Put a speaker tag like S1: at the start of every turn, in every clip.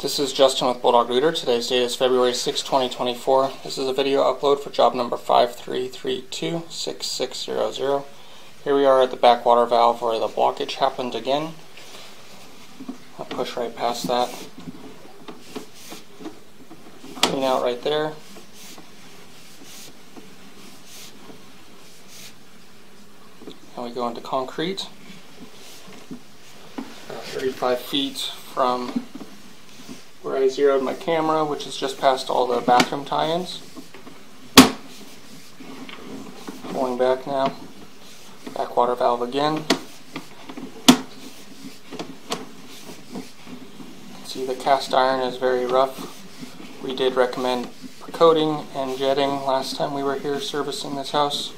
S1: This is Justin with Bulldog Rooter. Today's date is February 6, 2024. This is a video upload for job number 53326600. Here we are at the backwater valve where the blockage happened again. I'll push right past that. Clean out right there. And we go into concrete. About 35 feet from where I zeroed my camera, which is just past all the bathroom tie-ins. Pulling back now. Backwater valve again. See the cast iron is very rough. We did recommend coating and jetting last time we were here servicing this house.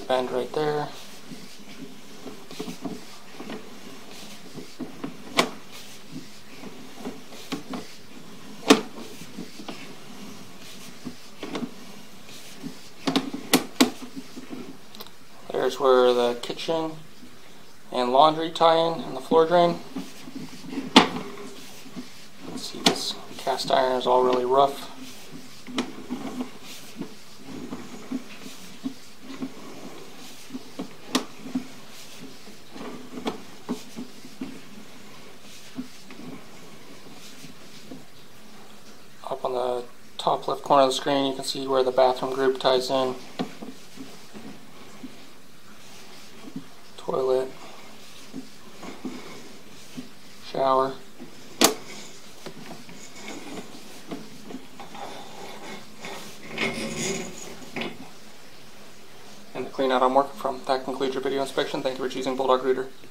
S1: Bend right there. There's where the kitchen and laundry tie-in and the floor drain. see this cast iron is all really rough. On the top left corner of the screen you can see where the bathroom group ties in. Toilet. Shower. And the clean out I'm working from. That concludes your video inspection. Thank you for choosing Bulldog Rooter.